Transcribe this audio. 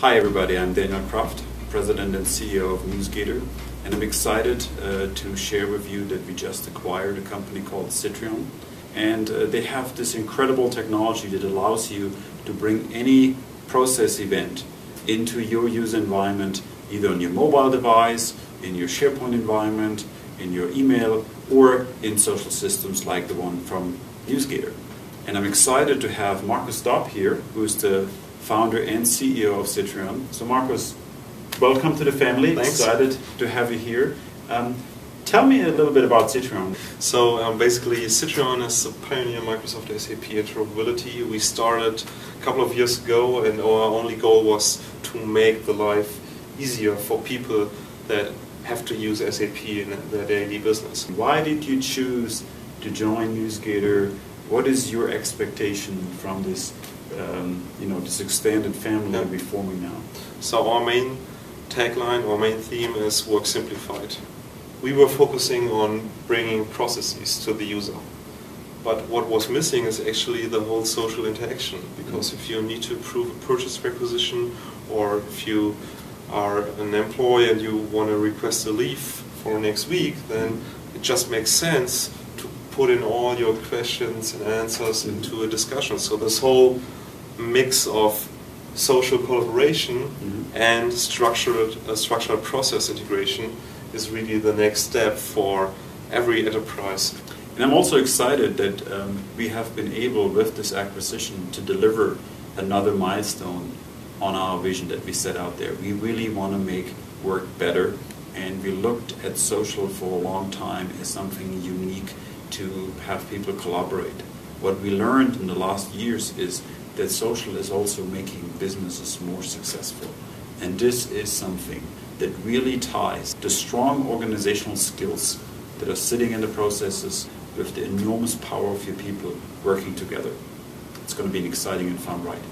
Hi everybody, I'm Daniel Kraft, President and CEO of NewsGator, and I'm excited uh, to share with you that we just acquired a company called Sitrion, and uh, they have this incredible technology that allows you to bring any process event into your user environment, either on your mobile device, in your SharePoint environment, in your email, or in social systems like the one from NewsGator. And I'm excited to have Markus Dopp here, who's the founder and CEO of Sitrion. So Markus, welcome to the family. Thanks. Excited to have you here. Um, tell me a little bit about Sitrion. So um, basically, Sitrion is a pioneer Microsoft SAP interoperability. We started a couple of years ago, and our only goal was to make the life easier for people that have to use SAP in their daily business. Why did you choose to join NewsGator? What is your expectation from this, um, you know, this extended family Yeah. we're forming now? So our main tagline, our main theme is work simplified. We were focusing on bringing processes to the user. But what was missing is actually the whole social interaction. Because if you need to approve a purchase requisition, or if you are an employee and you want to request a leave for next week, then it just makes sense put in all your questions and answers into a discussion. So this whole mix of social collaboration Mhm. and structured uh, structured process integration is really the next step for every enterprise. And I'm also excited that um, we have been able, with this acquisition, to deliver another milestone on our vision that we set out there. We really want to make work better, and we looked at social for a long time as something unique to have people collaborate. What we learned in the last years is that social is also making businesses more successful. And this is something that really ties the strong organizational skills that are sitting in the processes with the enormous power of your people working together. It's going to be an exciting and fun ride.